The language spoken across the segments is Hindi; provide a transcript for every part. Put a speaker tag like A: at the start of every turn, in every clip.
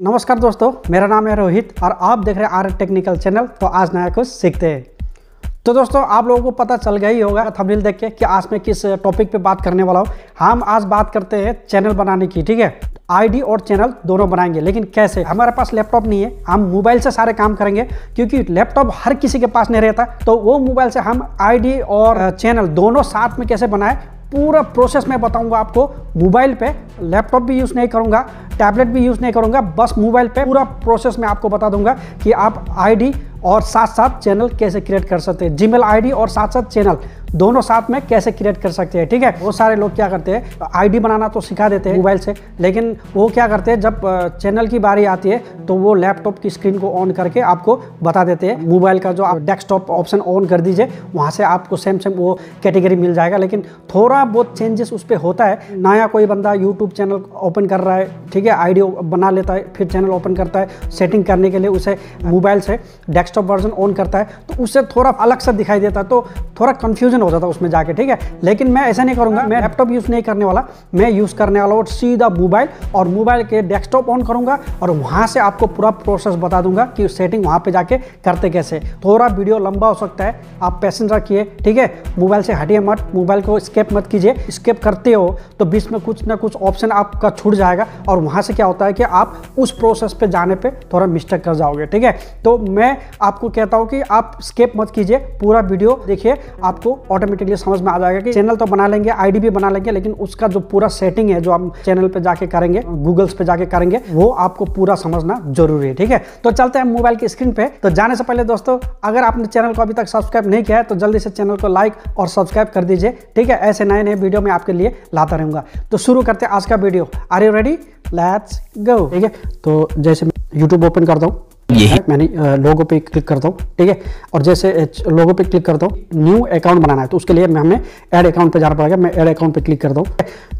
A: नमस्कार दोस्तों, मेरा नाम है रोहित और आप देख रहे हैं आर टेक्निकल चैनल तो आज नया कुछ सीखते हैं। तो दोस्तों, आप लोगों को पता चल गया ही होगा, थंबनेल देख के, कि आज मैं किस टॉपिक पे बात करने वाला हूँ। हम आज बात करते हैं चैनल बनाने की, ठीक है? आईडी और चैनल दोनों बनाएँगे, लेकिन कैसे? हमारे पास लैपटॉप नहीं है, हम मोबाइल से सारे काम करेंगे, क्योंकि लैपटॉप हर किसी के पास नहीं रहता तो वो मोबाइल से हम आईडी और चैनल दोनों साथ में कैसे बनाए पूरा प्रोसेस मैं बताऊँगा आपको। मोबाइल पे लैपटॉप भी यूज़ नहीं करूँगा टैबलेट भी यूज़ नहीं करूँगा, बस मोबाइल पे पूरा प्रोसेस मैं आपको बता दूँगा कि आप आईडी और साथ साथ चैनल कैसे क्रिएट कर सकते हैं। जीमेल आईडी और साथ साथ चैनल दोनों साथ में कैसे क्रिएट कर सकते हैं? ठीक है, बहुत सारे लोग क्या करते हैं आईडी बनाना तो सिखा देते हैं मोबाइल से, लेकिन वो क्या करते हैं, जब चैनल की बारी आती है तो वो लैपटॉप की स्क्रीन को ऑन करके आपको बता देते हैं। मोबाइल का जो डेस्कटॉप ऑप्शन ऑन कर दीजिए, वहाँ से आपको सेम सेम वो कैटेगरी मिल जाएगा, लेकिन थोड़ा बहुत चेंजेस उस पर होता है। नया कोई बंदा यूट्यूब चैनल ओपन कर रहा है, ठीक है आईडी बना लेता है, फिर चैनल ओपन करता है सेटिंग करने के लिए उसे मोबाइल से डेस्कटॉप वर्जन ऑन करता है तो उससे थोड़ा अलग सा दिखाई देता है तो थोड़ा कन्फ्यूज़न हो जाता है उसमें जाके, ठीक है? लेकिन मैं ऐसा नहीं करूँगा, मैं लैपटॉप यूज़ नहीं करने वाला, मैं यूज़ करने वाला हूँ सीधा मोबाइल और मोबाइल के डेस्कटॉप ऑन करूँगा और वहाँ से आपको पूरा प्रोसेस बता दूँगा कि सेटिंग वहाँ पे जाके करते कैसे। थोड़ा वीडियो लंबा हो सकता है, आप पैसेंज रखिए, ठीक है? मोबाइल से हटिए मत मोबाइल को स्केप मत कीजिए स्केप करते हो तो बीच में कुछ ना कुछ ऑप्शन आपका छूट जाएगा और वहाँ से क्या होता है कि आप उस प्रोसेस पे जाने पे थोड़ा मिस्टेक कर जाओगे, ठीक है? तो मैं आपको कहता हूँ कि आप स्केप मत कीजिए, पूरा वीडियो देखिए, आपको ऑटोमेटिकली समझ में आ जाएगा कि चैनल तो बना लेंगे आईडी भी बना लेंगे, लेकिन उसका जो पूरा सेटिंग है, जो हम चैनल पे जाके करेंगे गूगल्स पे जाके करेंगे, वो आपको पूरा समझना ज़रूरी है, ठीक है? तो चलते हैं मोबाइल की स्क्रीन पे। तो जाने से पहले दोस्तों, अगर आपने चैनल को अभी तक सब्सक्राइब नहीं किया है तो जल्दी से चैनल को लाइक और सब्सक्राइब कर दीजिए, ठीक है? ऐसे नए नए वीडियो में आपके लिए लाता रहूँगा। तो शुरू करते हैं आज का video are you ready let's go ठीक है? तो जैसे यूट्यूब ओपन करता हूँ। यही। मैंने लोगो पे क्लिक करता हूँ, ठीक है? और जैसे लोगो पे क्लिक करता हूँ, न्यू अकाउंट बनाना है तो उसके लिए मैं हमें ऐड अकाउंट पे जाना पड़ेगा, मैं ऐड अकाउंट पे क्लिक करता हूँ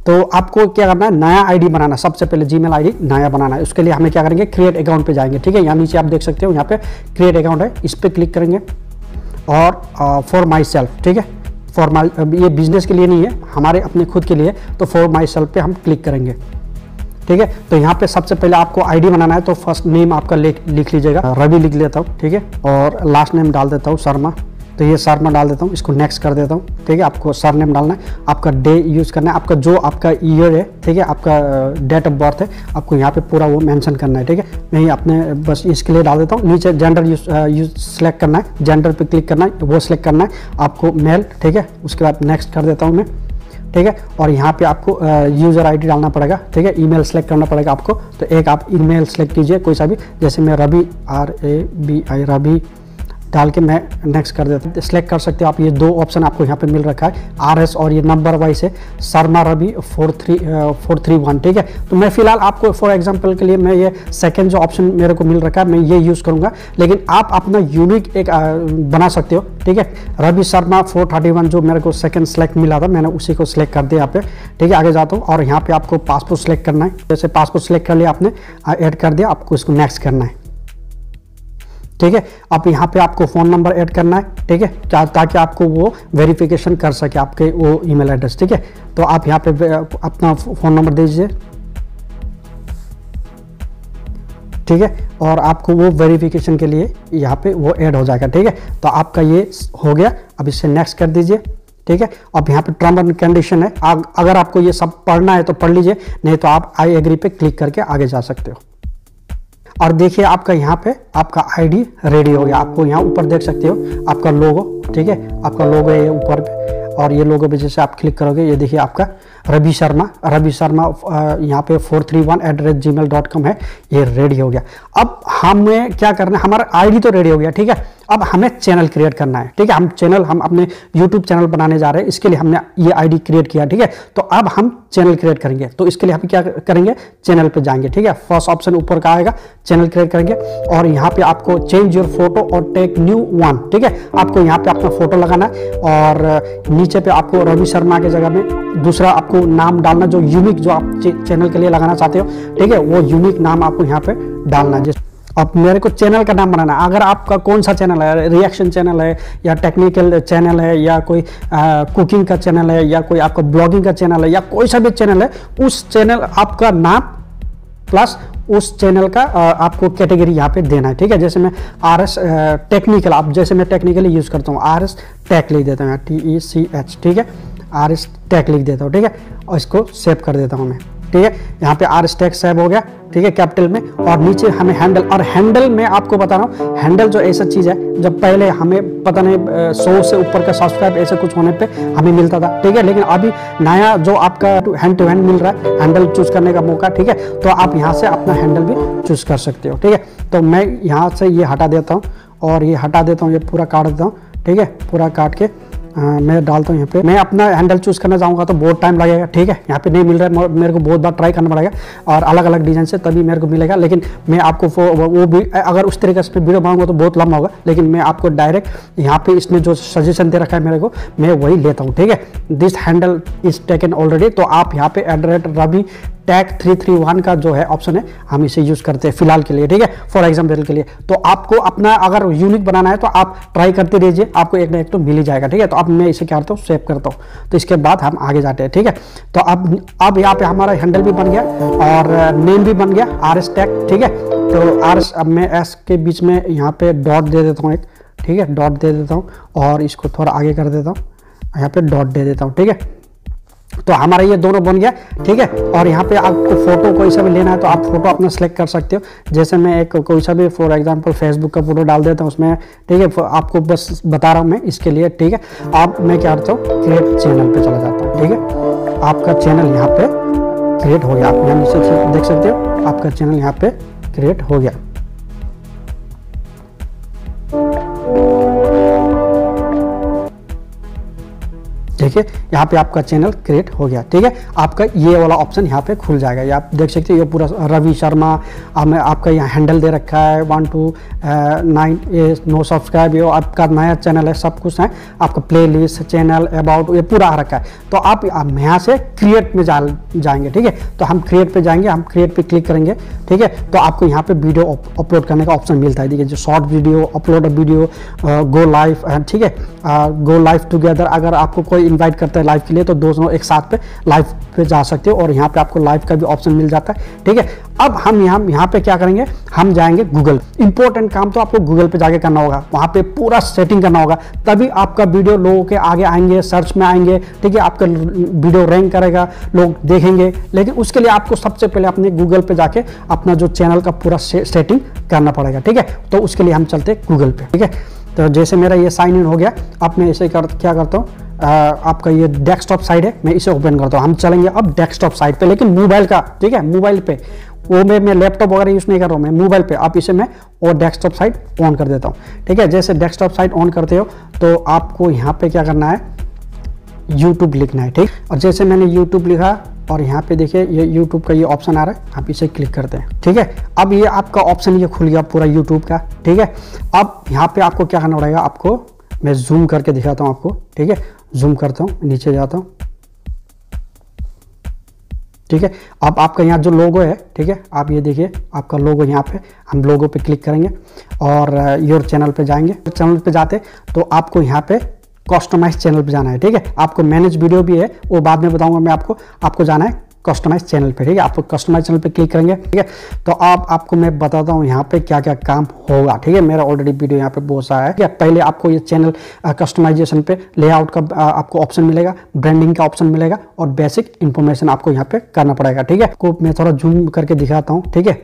A: तो आपको क्या करना है, नया आईडी बनाना सबसे पहले जीमेल आईडी नया बनाना है, उसके लिए हमें क्या करेंगे क्रिएट अकाउंट पे जाएँगे, ठीक है? यहाँ नीचे आप देख सकते हो, यहाँ पे क्रिएट अकाउंट है, इस पर क्लिक करेंगे, और फॉर माई सेल्फ ठीक है? फॉर माई ये बिज़नेस के लिए नहीं है, हमारे अपने खुद के लिए तो फॉर माई सेल्फ पे हम क्लिक करेंगे। ठीक है? तो यहाँ पे सबसे पहले आपको आईडी बनाना है तो फ़र्स्ट नेम आपका लिख लीजिएगा। रवि लिख लेता हूँ, ठीक है? और लास्ट नेम डाल देता हूँ, शर्मा। तो ये शर्मा डाल देता हूँ, इसको नेक्स्ट कर देता हूँ, ठीक है? आपको सर नेम डालना है, आपका डे यूज़ करना है, आपका जो आपका ईयर है, ठीक है? आपका डेट ऑफ़ बर्थ है, आपको यहाँ पे पूरा वो मेंशन करना है, ठीक है? मैं अपने, बस इसके लिए डाल देता हूँ, नीचे जेंडर यूज़ यूज़ सेलेक्ट करना है जेंडर पे क्लिक करना है, वो सिलेक्ट करना है, आपको मेल ठीक है? उसके बाद नेक्स्ट कर देता हूँ मैं। ठीक है? और यहाँ पे आपको यूज़र आईडी डालना पड़ेगा, ठीक है? ईमेल सेलेक्ट करना पड़ेगा आपको। तो एक आप ईमेल सेलेक्ट कीजिए, कोई सा भी। जैसे मैं Ravi R A B I Ravi डाल के मैं नेक्स्ट कर देता हूँ। सिलेक्ट कर सकते हो आप ये दो ऑप्शन आपको यहाँ पे मिल रखा है। आर एस और ये नंबर वाइज है। Sharma Ravi four three four three one ठीक है? तो मैं फ़िलहाल आपको फॉर एग्जांपल के लिए मैं ये सेकंड जो ऑप्शन मेरे को मिल रखा है मैं ये यूज़ करूँगा। लेकिन आप अपना यूनिक एक आ, बना सकते हो ठीक है? Ravi Sharma four thirty one जो मेरे को सेकेंड सेलेक्ट मिला था मैंने उसी को सिलेक्ट कर दिया यहाँ पे ठीक है? आगे जाता हूँ और यहाँ पे आपको पासपोर्ट सेलेक्ट करना है। जैसे पासपोर्ट सेलेक्ट कर लिया आपने ऐड कर दिया आपको इसको नेक्स्ट करना है। ठीक है? अब यहाँ पे आपको फ़ोन नंबर ऐड करना है, ठीक है? ताकि आपको वो वेरिफिकेशन कर सके आपके वो ईमेल एड्रेस ठीक है? तो आप यहाँ पे अपना फ़ोन नंबर दे दीजिए। ठीक है? और आपको वो वेरिफिकेशन के लिए यहाँ पे वो ऐड हो जाएगा, ठीक है? तो आपका ये हो गया। अब इसे नेक्स्ट कर दीजिए, ठीक है? अब यहाँ पे टर्म एंड कंडीशन है। अगर आपको ये सब पढ़ना है तो पढ़ लीजिए, नहीं तो आप आई एग्री पे क्लिक करके आगे जा सकते हो। और देखिए आपका यहाँ पे आपका आईडी रेडी हो गया। आपको यहाँ ऊपर देख सकते हो, आपका लोगो ठीक है? आपका लोगो है ऊपर पे। और ये लोगो पे जैसे आप क्लिक करोगे, ये देखिए आपका रवि शर्मा रवि शर्मा यहाँ पे four three one at rate gmail dot com है, ये रेडी हो गया। अब हमें क्या करना है, हमारा आईडी तो रेडी हो गया, ठीक है? अब हमें चैनल क्रिएट करना है, ठीक है? हम चैनल हम अपने यूट्यूब चैनल बनाने जा रहे हैं, इसके लिए हमने ये आईडी क्रिएट किया, ठीक है? तो अब हम चैनल क्रिएट करेंगे। तो इसके लिए हम क्या करेंगे? चैनल पे जाएँगे, ठीक है? फ़र्स्ट ऑप्शन ऊपर का आएगा चैनल क्रिएट करेंगे। और यहाँ पे आपको चेंज योर फ़ोटो और टेक न्यू वन ठीक है? आपको यहाँ पे अपना फ़ोटो लगाना है और नीचे पे आपको रवि शर्मा के जगह में दूसरा आपको नाम डालना, जो यूनिक जो आप चैनल के लिए लगाना चाहते हो, ठीक है? वो यूनिक नाम आपको यहाँ पे डालना है। अब मेरे को चैनल का नाम बनाना अगर आपका कौन सा चैनल है रिएक्शन चैनल है या टेक्निकल चैनल है या कोई आ, कुकिंग का चैनल है या कोई आपका ब्लॉगिंग का चैनल है या कोई सा भी चैनल है उस चैनल आपका नाम प्लस उस चैनल का आपको कैटेगरी यहाँ पे देना है। ठीक है? जैसे मैं आर एस टेक्निकल आप जैसे मैं टेक्निकली यूज़ करता हूँ आर एस टैक लिख देता हूँ टी ई सी एच ठीक है? आर एस टैक लिख देता हूँ ठीक है? और इसको सेव कर देता हूँ मैं। ठीक है? यहाँ पे आर स्टैक सेव हो गया, ठीक है कैपिटल में। और नीचे हमें हैंडल और हैंडल में आपको बता रहा हूँ हैंडल जो ऐसा चीज़ है, जब पहले हमें पता नहीं सौ से ऊपर का सब्सक्राइब ऐसे कुछ होने पे हमें मिलता था, ठीक है? लेकिन अभी नया जो आपका हैंड टू हैंड मिल रहा है हैंडल चूज़ करने का मौका, ठीक है? तो आप यहाँ से अपना हैंडल भी चूज़ कर सकते हो, ठीक है? तो मैं यहाँ से ये हटा देता हूँ, और ये हटा देता हूँ, ये पूरा काट देता हूँ, ठीक है? पूरा काट के मैं डालता हूँ यहाँ पे। मैं अपना हैंडल चूज़ करना चाहूँगा तो बहुत टाइम लगेगा ठीक है? यहाँ पे नहीं मिल रहा है मेरे को बहुत बार ट्राई करना पड़ेगा और अलग अलग डिज़ाइन से तभी मेरे को मिलेगा। लेकिन मैं आपको वो, वो भी अगर उस तरीके से वीडियो बनाऊँगा तो बहुत लंबा होगा लेकिन मैं आपको डायरेक्ट यहाँ पे इसने जो सजेशन दे रखा है मेरे को मैं वही लेता हूँ ठीक है? This handle is taken already तो आप यहाँ पे at the rate Ravi tag three three one का जो है ऑप्शन है, हम इसे यूज़ करते हैं फ़िलहाल के लिए, ठीक है? फॉर एग्ज़ाम्पल के लिए तो आपको अपना अगर यूनिक बनाना है तो आप ट्राई करते रहिए, आपको एक ना एक तो मिल ही जाएगा, ठीक है? तो अब मैं इसे क्या करता हूँ सेव करता हूँ। तो इसके बाद हम आगे जाते हैं, ठीक है? तो अब अब यहाँ पे हमारा हैंडल भी बन गया और नेम भी बन गया आर एस टैग ठीक है? तो आर एस अब मैं एस के बीच में यहाँ पे डॉट दे देता हूँ एक, ठीक है? डॉट दे देता हूँ और इसको थोड़ा आगे कर देता हूँ। यहाँ पे डॉट दे देता हूँ, ठीक है? तो हमारा ये दोनों बन गया, ठीक है? और यहाँ पे आपको फ़ोटो कोई सा भी लेना है तो आप फ़ोटो अपना सेलेक्ट कर सकते हो। जैसे मैं एक कोई सा भी फॉर एग्जांपल फेसबुक का फ़ोटो डाल देता हूँ उसमें, ठीक है? आपको बस बता रहा हूँ मैं इसके लिए, ठीक है? आप, मैं क्या करता हूँ क्रिएट चैनल पे चला जाता हूँ, ठीक है? आपका चैनल यहाँ पे क्रिएट हो गया। आप यहाँ देख सकते हो, आपका चैनल यहाँ पे क्रिएट हो गया। देखिए, यहाँ पे आपका चैनल क्रिएट हो गया, ठीक है? आपका ये वाला ऑप्शन यहाँ पे खुल जाएगा। आप देख सकते हैं, ये पूरा रवि शर्मा आपका यहाँ हैंडल दे रखा है। वन टू नाइन ये नो सब्सक्राइब ये आपका नया चैनल है, सब कुछ है। आपका प्ले लिस्ट चैनल अबाउट ये पूरा आ रखा है। तो आप यहाँ से क्रिएट में जा जाएँगे, ठीक है? तो हम क्रिएट पे जाएँगे, हम क्रिएट पे क्लिक करेंगे, ठीक है? तो आपको यहाँ पे वीडियो अपलोड करने का ऑप्शन मिलता है। देखिए, जो short video upload video go life ठीक है? गो लाइफ टुगेदर अगर आपको कोई इनवाइट करता है लाइव के लिए तो दोनों एक साथ पे लाइव पे जा सकते हो और यहाँ पे आपको लाइव का भी ऑप्शन मिल जाता है ठीक है? अब हम यहाँ यहाँ पे क्या करेंगे? हम जाएँगे गूगल इंपॉर्टेंट काम तो आपको गूगल पे जाके करना होगा वहाँ पे पूरा सेटिंग करना होगा तभी आपका वीडियो लोगों के आगे आएँगे सर्च में आएँगे ठीक है? आपका वीडियो रैंक करेगा लोग देखेंगे लेकिन उसके लिए आपको सबसे पहले अपने गूगल पे जाके अपना जो चैनल का पूरा सेटिंग करना पड़ेगा ठीक है? तो उसके लिए हम चलते गूगल पे ठीक है? तो जैसे मेरा ये साइन इन हो गया अब मैं इसे कर, क्या करता हूँ? आपका ये डेस्कटॉप साइड है, मैं इसे ओपन करता हूँ। हम चलेंगे अब डेस्कटॉप साइड पे, लेकिन मोबाइल का, ठीक है मोबाइल पे। वो मैं मैं लैपटॉप वगैरह यूज़ नहीं कर रहा हूँ, मैं मोबाइल पे। आप इसे मैं और डेस्कटॉप साइड ऑन कर देता हूँ, ठीक है? जैसे डेस्कटॉप साइड ऑन करते हो तो आपको यहाँ पे क्या करना है? यूट्यूब लिखना है, ठीक? और जैसे मैंने यूट्यूब लिखा, और यहाँ पे देखिए, ये यूट्यूब का ये ऑप्शन आ रहा है, आप इसे क्लिक करते हैं, ठीक है? अब ये आपका ऑप्शन ये खुल गया पूरा यूट्यूब का, ठीक है? अब यहाँ पे आपको क्या करना पड़ेगा? आपको, मैं जूम करके दिखाता हूँ आपको, ठीक है? जूम करता हूँ, नीचे जाता हूँ। ठीक है? अब आपका यहाँ जो लोगो है, ठीक है? आप ये देखिए, आपका लोगो यहाँ पे, हम लोगो पे क्लिक करेंगे और योर चैनल पे जाएँगे। चैनल पे जाते तो आपको यहाँ पे कस्टमाइज चैनल पे जाना है, ठीक है? आपको मैनेज वीडियो भी है, वो बाद में बताऊँगा मैं आपको। आपको जाना है कस्टमाइज चैनल पे ठीक है? आप कस्टमाइज चैनल पे क्लिक करेंगे ठीक है? तो आप आपको मैं बताता हूँ यहाँ पे क्या क्या काम होगा ठीक है? मेरा ऑलरेडी वीडियो यहाँ पे बहुत सारा है ठीक है? पहले आपको ये चैनल कस्टमाइजेशन पे लेआउट का आ, आपको ऑप्शन मिलेगा ब्रांडिंग का ऑप्शन मिलेगा और बेसिक इन्फॉर्मेशन आपको यहाँ पे करना पड़ेगा ठीक है? को मैं थोड़ा जूम करके दिखाता हूँ ठीक है?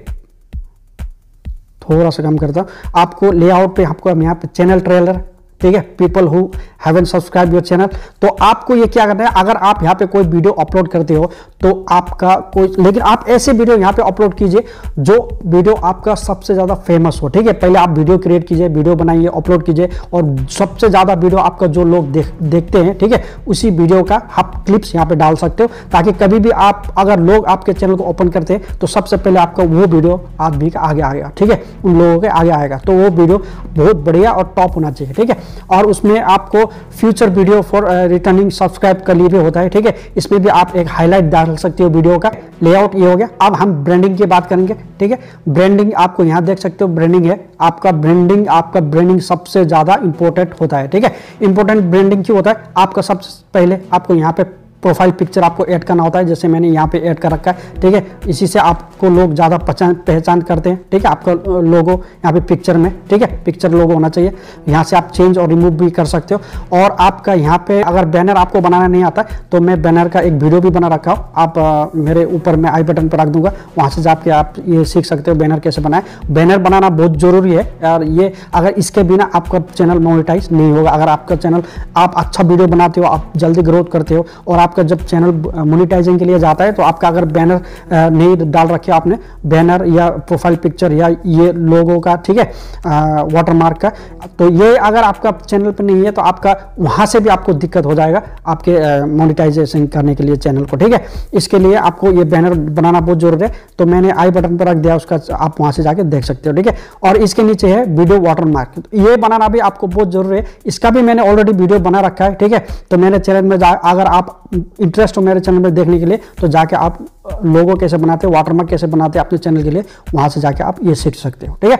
A: थोड़ा सा कम करता हूँ। आपको लेआउट पे आपको यहाँ पे चैनल ट्रेलर ठीक है? People who haven't subscribe your channel तो आपको ये क्या करना है? अगर आप यहाँ पे कोई वीडियो अपलोड करते हो तो आपका कोई लेकिन आप ऐसे वीडियो यहाँ पे अपलोड कीजिए जो वीडियो आपका सबसे ज़्यादा फ़ेमस हो, ठीक है? पहले आप वीडियो क्रिएट कीजिए वीडियो बनाइए अपलोड कीजिए और सबसे ज़्यादा वीडियो आपका जो लोग देख देखते हैं, ठीक है? उसी वीडियो का आप क्लिप्स यहाँ पे डाल सकते हो, ताकि कभी भी आप अगर लोग आपके चैनल को ओपन करते हैं तो सबसे पहले आपका वो वीडियो आज भी आगे आएगा, ठीक है? उन लोगों के आगे आएगा। तो वो वीडियो बहुत बढ़िया और टॉप होना चाहिए, ठीक है? और उसमें आपको future video for returning subscribe के लिए भी होता है, ठीक है? इसमें भी आप एक हाईलाइट डाल सकते हो वीडियो का। लेआउट ये हो गया। अब हम ब्रांडिंग की बात करेंगे, ठीक है? ब्रांडिंग आपको यहाँ देख सकते हो ब्रांडिंग है। आपका ब्रांडिंग आपका ब्रांडिंग सबसे ज़्यादा इंपॉर्टेंट होता है, ठीक है? इंपॉर्टेंट ब्रांडिंग क्यों होता है? आपका सबसे पहले आपको यहाँ पे प्रोफ़ाइल पिक्चर आपको ऐड करना होता है, जैसे मैंने यहाँ पे ऐड कर रखा है, ठीक है? इसी से आपको लोग ज़्यादा पहचान पहचान करते हैं ठीक है? आपका लोगो यहाँ पे पिक्चर में ठीक है? पिक्चर लोगो होना चाहिए। यहाँ से आप चेंज और रिमूव भी कर सकते हो। और आपका यहाँ पे अगर बैनर आपको बनाना नहीं आता तो मैं बैनर का एक वीडियो भी बना रखा हूँ। आप आ, मेरे ऊपर मैं आई बटन पर रख दूँगा। वहाँ से जाके आप ये सीख सकते हो बैनर कैसे बनाए। बैनर बनाना बहुत ज़रूरी है। और ये अगर इसके बिना आपका चैनल मोनिटाइज नहीं होगा। अगर आपका चैनल आप अच्छा वीडियो बनाते हो आप जल्दी ग्रोथ करते हो और आपका जब चैनल मोनिटाइजिंग के लिए जाता है तो आपका अगर बैनर नहीं डाल रखे आपने बैनर या प्रोफ़ाइल पिक्चर या ये लोगों का, ठीक है वाटरमार्क का। तो ये अगर आपका चैनल पर नहीं है तो आपका, वहाँ से भी आपको दिक्कत हो जाएगा आपके मोनिटाइजेशन करने के लिए चैनल को, ठीक है। इसके लिए आपको ये बैनर बनाना बहुत ज़रूरी है। तो मैंने आई बटन पर रख दिया, उसका आप वहाँ से जाके देख सकते हो, ठीक है। और इसके नीचे है वीडियो वाटरमार्क तो ये बनाना भी आपको बहुत ज़रूरी है। इसका भी मैंने ऑलरेडी वीडियो बना रखा है, ठीक है। तो मैंने चैनल में अगर आप इंटरेस्ट हो मेरे चैनल में देखने के लिए तो जाके आप लोगों कैसे बनाते हैं वाटरमार्क कैसे बनाते हैं अपने चैनल के लिए, वहाँ से जाके आप ये सीख सकते हो, ठीक है?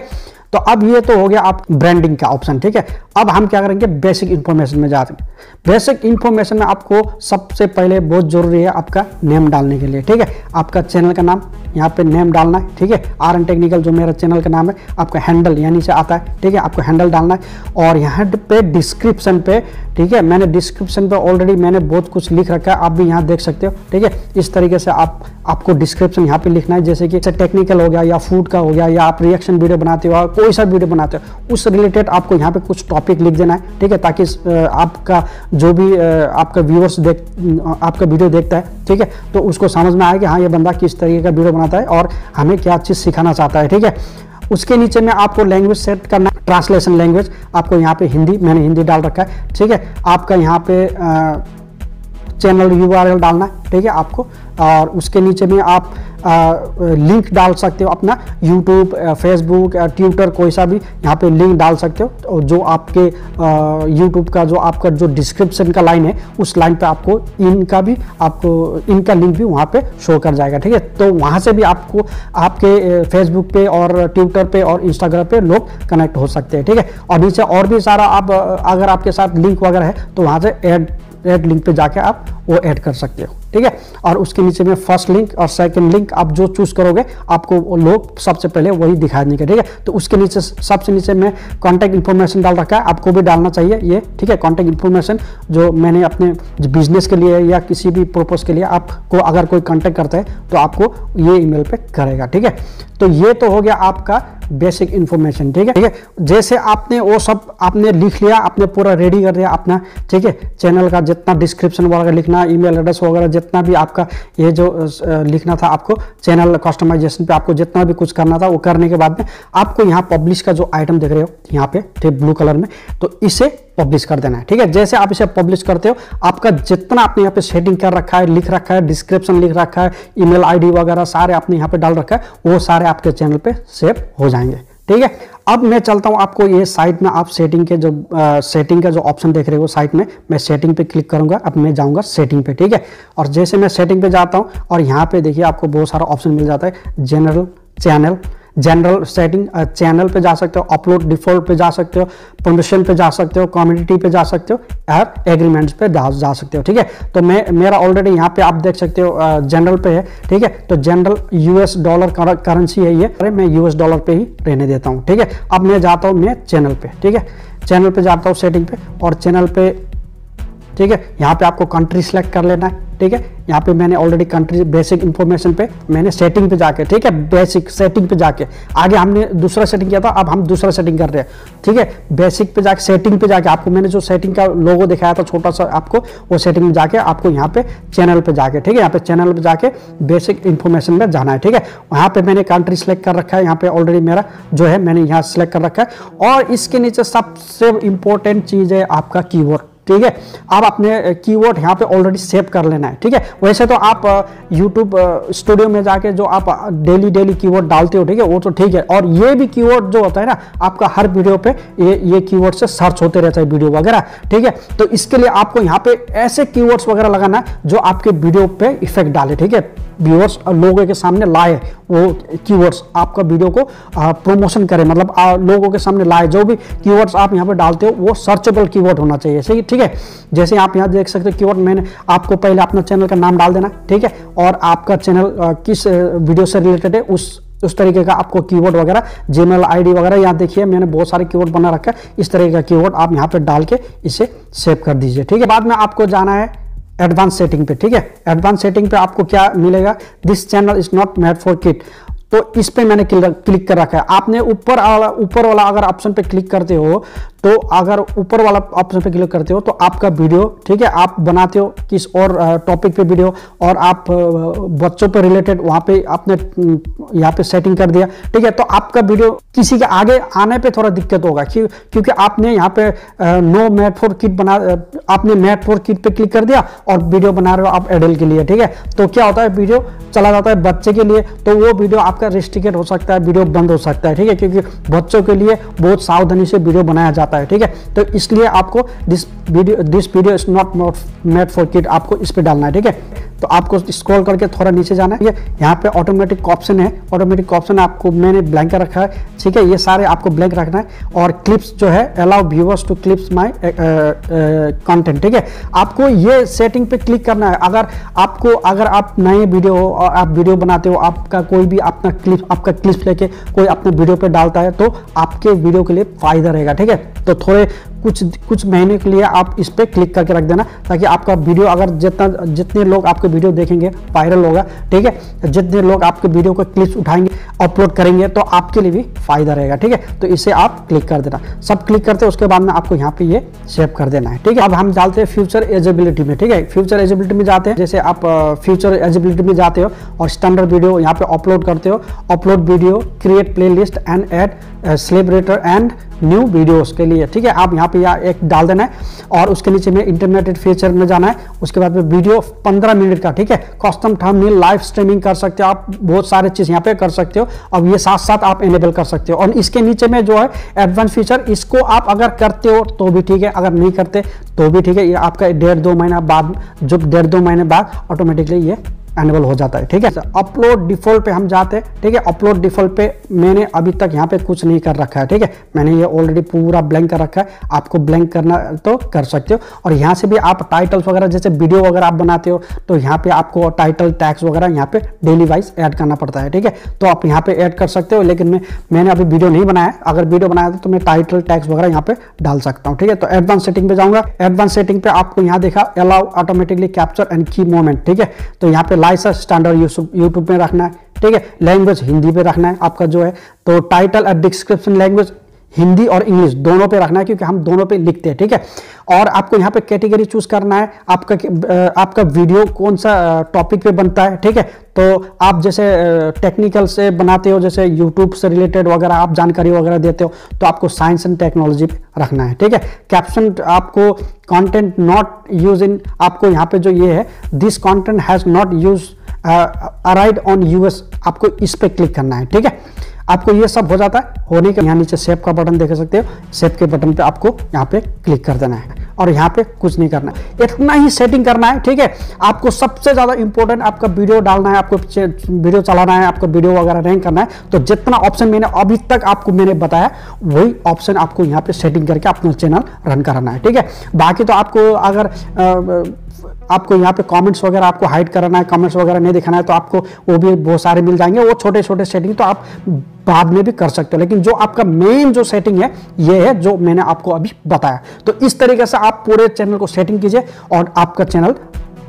A: तो अब ये तो हो गया आप ब्रांडिंग का ऑप्शन ठीक है? अब हम क्या करेंगे? बेसिक इन्फॉर्मेशन में जाते हैं। बेसिक इन्फॉर्मेशन में आपको सबसे पहले बहुत ज़रूरी है आपका नेम डालने के लिए, ठीक है? आपका चैनल का नाम यहाँ पे नेम डालना है, ठीक है? आर एन टेक्निकल जो मेरा चैनल का नाम है, आपका हैंडल यानी से आता है, ठीक है? आपको हैंडल डालना है और यहाँ पे डिस्क्रिप्शन पे, ठीक है? मैंने डिस्क्रिप्शन पे ऑलरेडी मैंने बहुत कुछ लिख रखा है, आप भी यहाँ देख सकते हो, ठीक है? इस तरीके से आप, आपको डिस्क्रिप्शन यहाँ पे लिखना है, जैसे कि टेक्निकल हो गया या फ़ूड का हो गया या आप रिएक्शन वीडियो बनाते हो कोई सा वीडियो बनाते हो, उस रिलेटेड आपको यहाँ पे कुछ टॉपिक लिख देना है, ठीक है? ताकि आपका जो भी आपका व्यूअर्स देख आपका वीडियो देखता है, ठीक है? तो उसको समझ में आए कि हाँ ये बंदा किस तरीके का वीडियो बनाता है और हमें क्या चीज़ सिखाना चाहता है, ठीक है? उसके नीचे में आपको लैंग्वेज सेट करना ट्रांसलेशन लैंग्वेज आपको यहाँ पे हिंदी, मैंने हिंदी डाल रखा है, ठीक है? आपका यहाँ पे चैनल यू डालना है, ठीक है आपको? और उसके नीचे में आप लिंक डाल सकते हो अपना यूट्यूब फेसबुक ट्विटर कोई सा भी, यहाँ पे लिंक डाल सकते हो। जो आपके यूट्यूब का, जो आपका, जो डिस्क्रिप्शन का लाइन है, उस लाइन पे आपको इनका भी, आपको, इनका लिंक भी वहाँ पे शो कर जाएगा, ठीक है? तो वहाँ से भी आपको, आपके फेसबुक पे और ट्विटर पे और इंस्टाग्राम पे लोग कनेक्ट हो सकते हैं, ठीक है? और नीचे और भी सारा आप, अगर आपके साथ लिंक वगैरह है तो वहाँ से एड एड लिंक पे जाके आप वो ऐड कर सकते हो। ठीक है? और उसके नीचे में फ़र्स्ट लिंक और सेकंड लिंक आप जो चूज़ करोगे, आपको लोग सबसे पहले वही दिखा देंगे, ठीक है? तो उसके नीचे सबसे नीचे में कॉन्टैक्ट इन्फॉर्मेशन डाल रखा है, आपको भी डालना चाहिए ये, ठीक है? कॉन्टैक्ट इन्फॉर्मेशन जो मैंने अपने बिज़नेस के लिए या किसी भी पर्पज़ के लिए आपको अगर कोई कॉन्टैक्ट करता है तो आपको ये ईमेल पे करेगा, ठीक है? तो ये तो हो गया आपका बेसिक इन्फॉर्मेशन ठीक है? ठीक है? जैसे आपने वो सब आपने लिख लिया, आपने पूरा रेडी कर दिया अपना, ठीक है? चैनल का जितना डिस्क्रिप्शन वगैरह लिखना ईमेल एड्रेस वगैरह जितना भी आपका ये जो लिखना था आपको, चैनल कस्टमाइजेशन पे आपको जितना भी कुछ करना था, वो करने के बाद में आपको यहाँ पब्लिश का जो आइटम देख रहे हो, यहाँ पे, ठीक ब्लू कलर में तो इसे पब्लिश कर देना है, ठीक है? जैसे आप इसे पब्लिश करते हो, आपका जितना आपने यहाँ पे सेटिंग कर रखा है, लिख रखा है डिस्क्रिप्शन लिख रखा है ईमेल आईडी वगैरह सारे आपने यहाँ पे डाल रखा है, वो सारे आपके चैनल पे सेव हो जाएँगे। ठीक है? अब मैं चलता हूँ आपको ये साइट में आप सेटिंग के जो आ, सेटिंग का जो ऑप्शन देख रहे हो साइट में मैं सेटिंग पे क्लिक करूँगा अब मैं जाऊँगा सेटिंग पे ठीक है? और जैसे मैं सेटिंग पे जाता हूँ और यहाँ पे देखिए आपको बहुत सारा ऑप्शन मिल जाता है general channel general setting channel पे जा सकते हो अपलोड डिफ़ॉल्ट पे जा सकते हो परमिशन पे जा सकते हो कम्युनिटी पे जा सकते हो और एग्रीमेंट्स पे जा, सकते हो ठीक है? तो मैं मेरा ऑलरेडी यहाँ पे आप देख सकते हो जनरल पे है ठीक है? तो जनरल यूएस डॉलर करेंसी है ये अरे मैं यूएस डॉलर पे ही रहने देता हूँ ठीक है? अब मैं जाता हूँ मैं चैनल पे ठीक है? चैनल पे जाता हूँ सेटिंग पे और चैनल पे ठीक है? यहाँ पे आपको कंट्री सेलेक्ट कर लेना है, ठीक है? यहाँ पे मैंने ऑलरेडी कंट्री बेसिक इन्फॉर्मेशन पे, मैंने सेटिंग पे जाके, ठीक है? बेसिक सेटिंग पे जाके। आगे हमने दूसरा सेटिंग किया था, अब हम दूसरा सेटिंग कर रहे हैं, ठीक है? बेसिक पे जाके सेटिंग पे जाके आपको मैंने जो सेटिंग का लोगो दिखाया था छोटा सा आपको, वो सेटिंग में जाके आपको यहाँ पे चैनल पे जाके, ठीक है? यहाँ पे चैनल पे जाके बेसिक इन्फॉर्मेशन में जाना है, ठीक है? वहाँ पे मैंने कंट्री सेलेक्ट कर रखा है, यहाँ पे ऑलरेडी मेरा जो है मैंने यहाँ सेलेक्ट कर रखा है। और इसके नीचे सबसे इंपॉर्टेंट चीज़ है आपका कीवर्ड ठीक है? आप अपने कीवर्ड यहाँ पे ऑलरेडी सेव कर लेना है, ठीक है? वैसे तो आप यूट्यूब स्टूडियो में जाके जो आप डेली डेली कीवर्ड डालते हो, ठीक है? वो तो ठीक है। और ये भी कीवर्ड जो होता है ना, आपका हर वीडियो पे ये ये कीवर्ड से सर्च होते रहता है वीडियो वगैरह, ठीक है? तो इसके लिए आपको यहाँ पे ऐसे कीवर्ड्स वगैरह लगाना है जो आपके वीडियो पे इफ़ेक्ट डाले, ठीक है? व्यूअर्स लोगों के सामने लाए वो कीवर्ड्स आपका वीडियो को प्रमोशन करें। मतलब आ, लोगों के सामने लाए। जो भी कीवर्ड्स आप यहाँ पे डालते हो वो सर्चेबल कीवर्ड होना चाहिए। सही? ठीक है? जैसे आप यहाँ देख सकते हो कीवर्ड मैंने आपको पहले अपना चैनल का नाम डाल देना। ठीक है? और आपका चैनल किस वीडियो से रिलेटेड है उस उस तरीके का आपको कीवर्ड वगैरह जीमेल आईडी वगैरह यहाँ देखिए। मैंने बहुत सारे कीवर्ड बना रखा है। इस तरीके का कीवर्ड आप यहाँ पे डाल के इसे सेव कर दीजिए। ठीक है? बाद में आपको जाना है एडवांस सेटिंग पे, ठीक है? एडवांस सेटिंग पे आपको क्या मिलेगा? This channel is not made for kids तो इस पे मैंने क्लिक कर रखा है। आपने ऊपर वाला ऊपर वाला अगर ऑप्शन पे क्लिक करते हो तो अगर ऊपर वाला ऑप्शन पे क्लिक करते हो तो आपका वीडियो ठीक है, आप बनाते हो किस और टॉपिक पे वीडियो और आप बच्चों पे रिलेटेड वहाँ पे आपने यहाँ पे सेटिंग कर दिया, ठीक है तो आपका वीडियो किसी के आगे आने पे थोड़ा दिक्कत होगा, क्यों, क्योंकि आपने यहाँ पे नो मैट फोर किट बना आपने मैट फोर किट पे क्लिक कर दिया, और वीडियो बना रहे हो आप एडल के लिए, ठीक है तो क्या होता है वीडियो चला जाता है बच्चे के लिए तो वो वीडियो आपका रिस्ट्रिकेट हो सकता है वीडियो बंद हो सकता है, ठीक है, क्योंकि बच्चों के लिए बहुत सावधानी से वीडियो बनाया जाता है। ठीक है? तो इसलिए आपको this video this video is not not made for kid आपको इस पर डालना है, ठीक है? तो आपको स्क्रॉल करके थोड़ा नीचे जाना है। यहाँ पे ऑटोमेटिक ऑप्शन है। ऑटोमेटिक ऑप्शन आपको मैंने ब्लैंक रखा है। ठीक है, ये सारे आपको ब्लैंक रखना है। और क्लिप्स जो है allow viewers to clips my content ठीक है, आपको ये सेटिंग पे क्लिक करना है। अगर आपको, अगर आप नए वीडियो हो और आप वीडियो बनाते हो, आपका कोई भी अपना क्लिप आपका क्लिप्स लेके कोई अपने वीडियो पे डालता है तो आपके वीडियो के लिए फ़ायदा रहेगा। ठीक है तो थोड़े कुछ कुछ महीने के लिए आप इस पर क्लिक करके रख देना, ताकि आपका वीडियो अगर जितना, जितने लोग आपके वीडियो देखेंगे वायरल होगा, ठीक है? जितने लोग आपके वीडियो का क्लिप्स उठाएँगे अपलोड करेंगे तो आपके लिए भी फ़ायदा रहेगा, ठीक है? तो इसे आप क्लिक कर देना। सब क्लिक करते उसके बाद में आपको यहाँ पे ये सेव कर देना है, ठीक है? अब हम डालते हैं फ्यूचर एजिबिलिटी में, ठीक है? फ्यूचर एजिबिलिटी में जाते हैं, जैसे आप फ्यूचर एजिबिलिटी में जाते हो और स्टैंडर्ड वीडियो यहाँ पे अपलोड करते हो। Upload video create playlist and add celebrator and new videos के लिए, ठीक है? आप यहाँ पे या एक डाल देना है और उसके नीचे में इंटरनेटेड फीचर में जाना है। उसके बाद में वीडियो 15 मिनट का, ठीक है? कस्टम थंबनेल लाइव स्ट्रीमिंग कर सकते हो आप, बहुत सारे चीज़ यहाँ पे कर सकते हो। अब ये साथ साथ आप एनेबल कर सकते हो। और इसके नीचे में जो है एडवांस फीचर इसको आप अगर करते हो तो भी ठीक है, अगर नहीं करते तो भी ठीक है। ये आपका डेढ़ दो महीना बाद जो डेढ़ दो महीने बाद ऑटोमेटिकली ये एनेबल हो जाता है, ठीक है? अपलोड डिफ़ॉल्ट पे हम जाते हैं, ठीक है? अपलोड डिफ़ॉल्ट पे मैंने अभी तक यहाँ पे कुछ नहीं कर रखा है, ठीक है? मैंने ये ऑलरेडी पूरा ब्लैंक कर रखा है, आपको ब्लैंक करना तो कर सकते हो। और यहाँ से भी आप टाइटल्स वगैरह, जैसे वीडियो वगैरह आप बनाते हो तो यहाँ पे आपको टाइटल टैक्स वगैरह यहाँ पे डेली वाइज ऐड करना पड़ता है, ठीक है? तो आप यहाँ पे ऐड कर सकते हो, लेकिन मैं, मैंने अभी वीडियो नहीं बनाया अगर वीडियो बनाया तो मैं टाइटल टैक्स वगैरह यहाँ पे डाल सकता हूँ, ठीक है? तो एडवांस सेटिंग पे जाऊँगा। एडवांस सेटिंग पे आपको यहाँ देखा allow automatically capture and key moment ठीक है? तो यहाँ पे लाइसेंस स्टैंडर्ड यूट्यूब में रखना है, ठीक है? लैंग्वेज हिंदी पे रखना है आपका जो है। तो टाइटल और डिस्क्रिप्शन लैंग्वेज हिंदी और इंग्लिश दोनों पे रखना है, क्योंकि हम दोनों पे लिखते हैं, ठीक है? और आपको यहाँ पे कैटेगरी चूज़ करना है, आपका आपका वीडियो कौन सा टॉपिक पे बनता है, ठीक है? तो आप जैसे टेक्निकल से बनाते हो, जैसे यूट्यूब से रिलेटेड वगैरह आप जानकारी वगैरह देते हो तो आपको साइंस एंड टेक्नोलॉजी पे रखना है, ठीक है? कैप्शन आपको कंटेंट नॉट यूज़ इन आपको यहाँ पे जो ये है this content has not used arrayed on US आपको इस पर क्लिक करना है, ठीक है? आपको ये सब हो जाता है। होने के यहाँ नीचे सेव का बटन देख सकते हो। सेव के बटन पे आपको यहाँ पे क्लिक कर देना है। और यहाँ पे कुछ नहीं करना है। इतना ही सेटिंग करना है, ठीक है? आपको सबसे ज़्यादा इंपॉर्टेंट आपका वीडियो डालना है, आपको वीडियो चलाना है, आपको वीडियो वगैरह रैंक करना है। तो जितना ऑप्शन मैंने अभी तक आपको मैंने बताया, वही ऑप्शन आपको यहाँ पे सेटिंग करके अपना चैनल रन कराना है, ठीक है? बाकी तो आपको अगर आपको यहाँ पे कमेंट्स वगैरह आपको हाइड कराना है कमेंट्स वगैरह नहीं दिखाना है तो आपको वो भी बहुत सारे मिल जाएँगे। वो छोटे छोटे सेटिंग तो आप बाद में भी कर सकते हो, लेकिन जो आपका मेन जो सेटिंग है, ये है जो मैंने आपको अभी बताया। तो इस तरीके से आप पूरे चैनल को सेटिंग कीजिए और आपका चैनल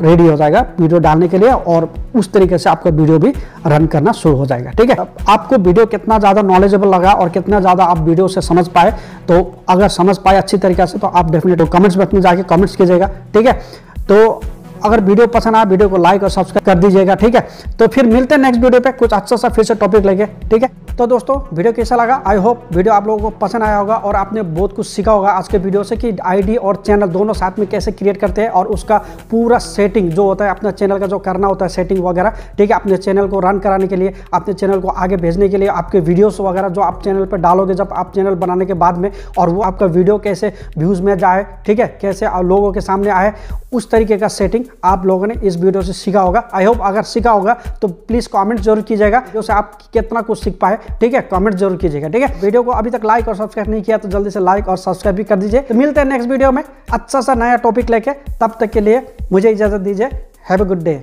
A: रेडी हो जाएगा वीडियो डालने के लिए और उस तरीके से आपका वीडियो भी रन करना शुरू हो जाएगा, ठीक है? आपको वीडियो कितना ज़्यादा नॉलेजेबल लगा और कितना ज़्यादा आप वीडियो से समझ पाए तो अगर समझ पाए अच्छी तरीके से तो आप डेफिनेटली कमेंट्स बॉक्स में जाके कमेंट्स कीजिएगा, ठीक है? तो अगर वीडियो पसंद आया, वीडियो को लाइक और सब्सक्राइब कर दीजिएगा, ठीक है? तो फिर मिलते हैं नेक्स्ट वीडियो पे, कुछ अच्छा सा फिर से टॉपिक लेके, ठीक है? तो दोस्तों, वीडियो कैसा लगा? आई होप वीडियो आप लोगों को पसंद आया होगा और आपने बहुत कुछ सीखा होगा आज के वीडियो से कि आईडी और चैनल दोनों साथ में कैसे क्रिएट करते हैं और उसका पूरा सेटिंग जो होता है, अपना चैनल का जो करना होता है सेटिंग वगैरह। ठीक है, अपने चैनल को रन कराने के लिए, अपने चैनल को आगे भेजने के लिए, आपके वीडियोस वगैरह जो आप चैनल पर डालोगे जब आप चैनल बनाने के बाद में और वो आपका वीडियो कैसे व्यूज़ में जाए, ठीक है, कैसे लोगों के सामने आए, उस तरीके का सेटिंग आप लोगों ने इस वीडियो से सीखा होगा। आई होप अगर सीखा होगा तो प्लीज़ कॉमेंट ज़रूर कीजिएगा से आप कितना कुछ सीख पाए। ठीक है? कमेंट ज़रूर कीजिएगा, ठीक है? वीडियो को अभी तक लाइक और सब्सक्राइब नहीं किया तो जल्दी से लाइक और सब्सक्राइब भी कर दीजिए। तो मिलते हैं नेक्स्ट वीडियो में। अच्छा सा नया टॉपिक लेके, तब तक के लिए मुझे इजाज़त दीजिए। Have a good day